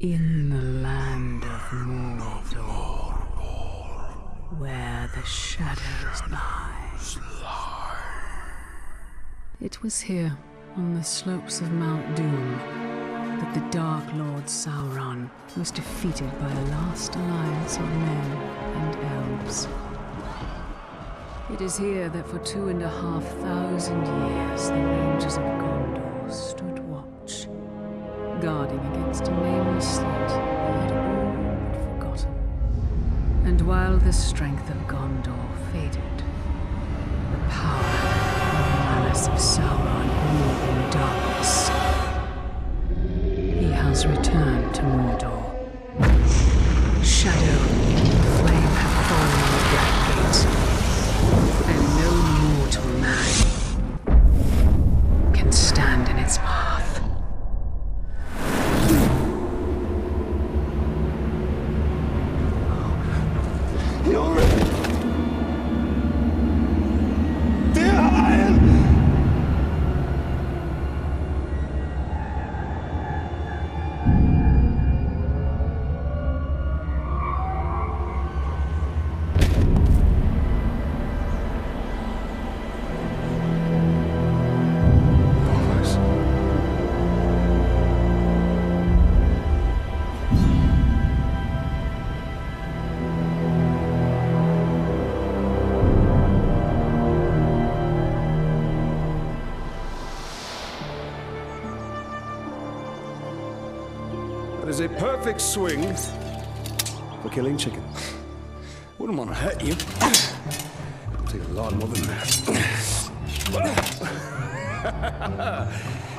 In the land of Mordor, where the shadows lie. It was here, on the slopes of Mount Doom, that the Dark Lord Sauron was defeated by a last alliance of men and elves. It is here that for two and a half thousand years the Rangers of watch, guarding against a nameless threat they had all but forgotten. And while the strength of Gondor faded, the power and malice of Sauron grew in darkness. He has returned to Mordor. Shadow That is a perfect swing for killing chicken. Wouldn't want to hurt you. Take a lot more than that.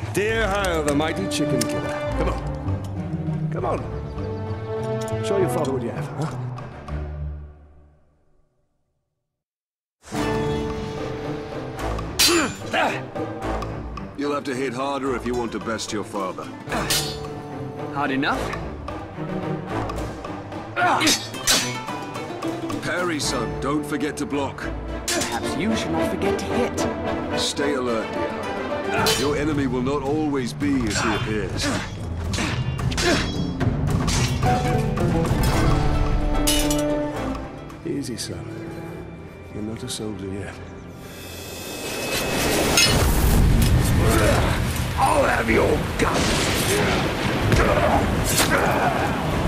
Dirhael, the mighty chicken killer. Come on. Come on. Show your father what you have, huh? You'll have to hit harder if you want to best your father. Hard enough? Parry, son. Don't forget to block. Perhaps you should not forget to hit. Stay alert, dear Your enemy will not always be as he appears. Easy, son. You're not a soldier yet. I'll have your gun. すげえ!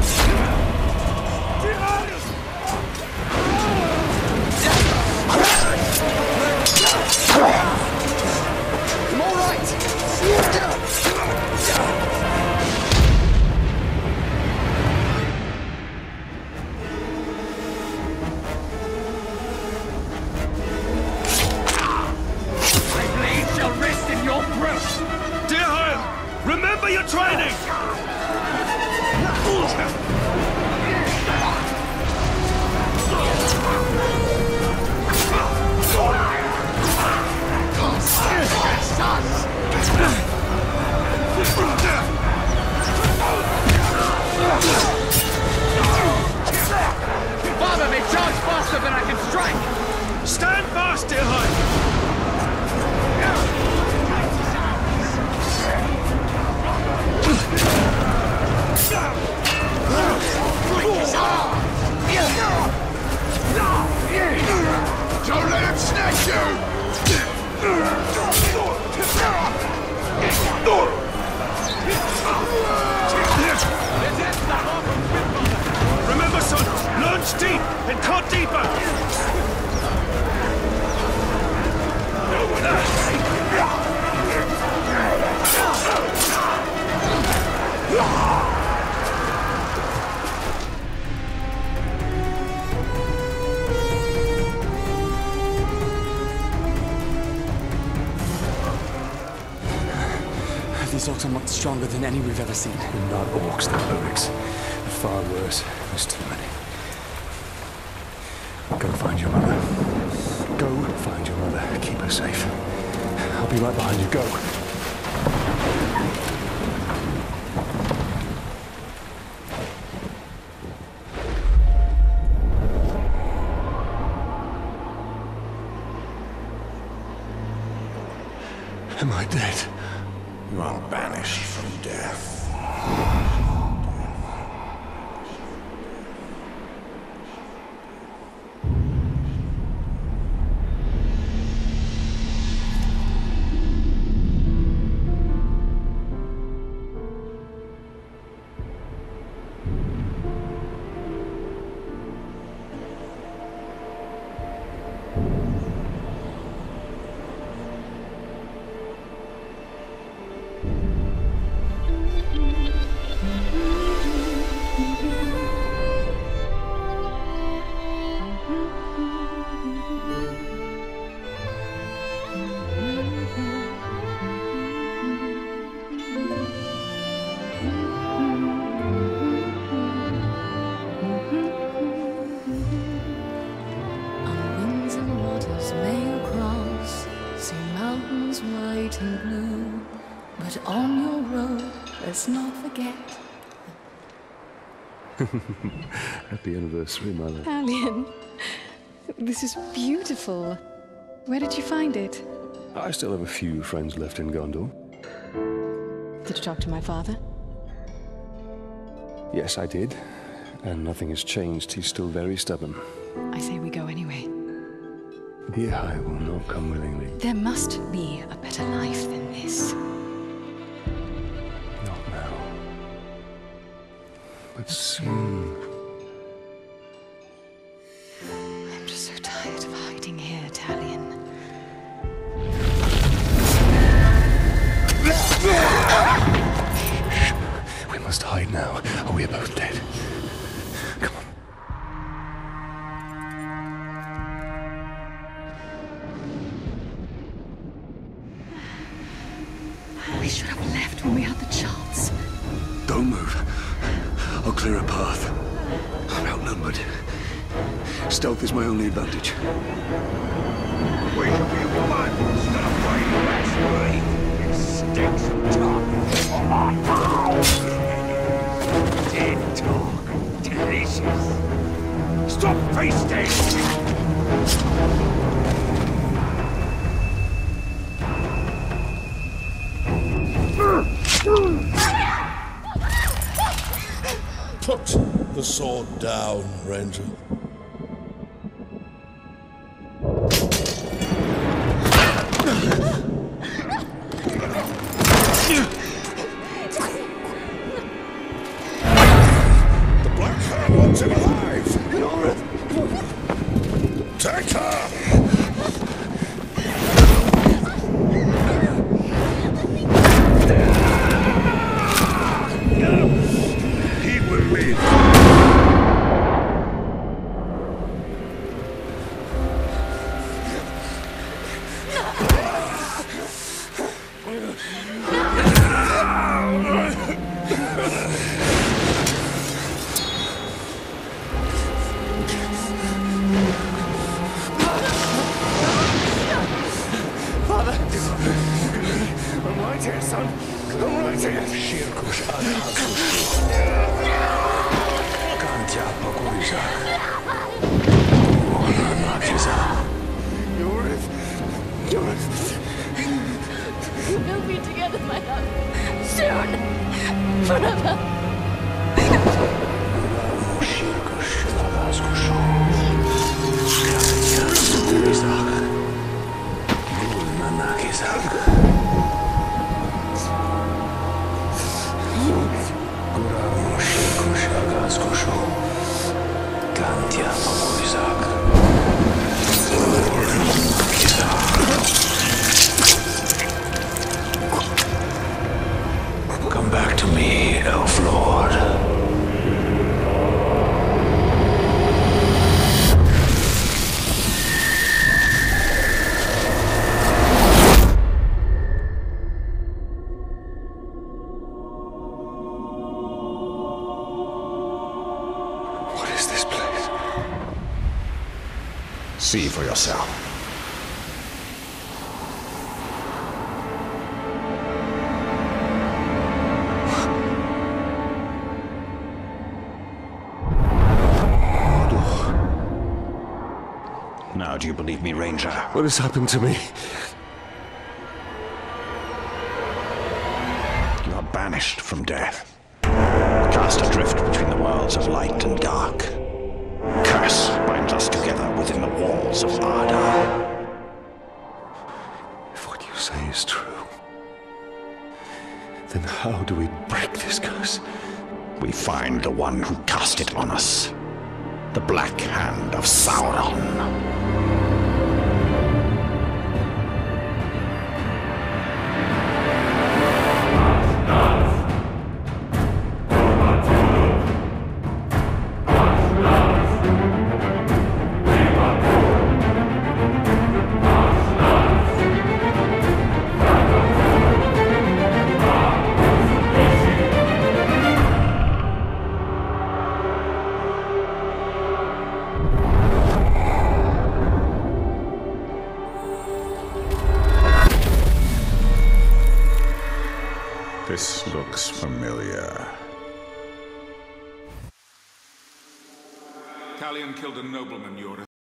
Than any we've ever seen. They're not orcs, they're Uruks. They're far worse. There's too many. Go find your mother. Go find your mother. Keep her safe. I'll be right behind you. Go. Am I dead? Us not forget. Happy anniversary, my love. Talion, this is beautiful. Where did you find it? I still have a few friends left in Gondor. Did you talk to my father? Yes, I did. And nothing has changed. He's still very stubborn. I say we go anyway. Dear I will not come willingly. There must be a better life than this. But. I'll clear a path. I'm outnumbered. Stealth is my only advantage. We shall be one of fighting rashly. It stinks of tark. Dead tark. Delicious. Stop feasting! Sword down, Ranger. We'll be together, my love. Soon. Forever. See for yourself. Now, do you believe me, Ranger? What has happened to me? You are banished from death. Cast adrift between the worlds of light and dark. Curse binds us together within the walls of Arda. If what you say is true, then how do we break this curse? We find the one who cast it on us. The Black Hand of Sauron. Nobleman.